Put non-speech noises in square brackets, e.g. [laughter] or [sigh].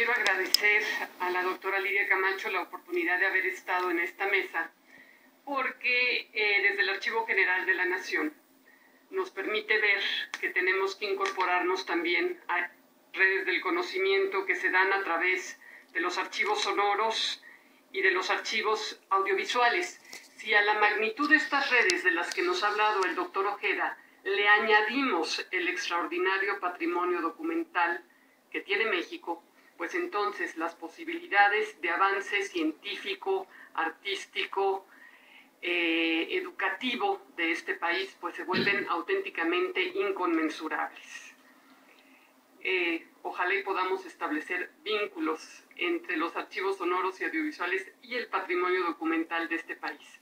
quiero agradecer a la doctora Lidia Camacho la oportunidad de haber estado en esta mesa, porque eh, desde el Archivo General de la Nación nos permite ver que tenemos que incorporarnos también a redes del conocimiento que se dan a través de los archivos sonoros y de los archivos audiovisuales. Si a la magnitud de estas redes de las que nos ha hablado el doctor Ojeda le añadimos el extraordinario patrimonio documental que tiene México, pues entonces las posibilidades de avance científico, artístico, eh, educativo de este país, pues se vuelven [clears throat] auténticamente inconmensurables. Eh, ojalá y podamos establecer vínculos entre los archivos sonoros y audiovisuales y el patrimonio documental de este país.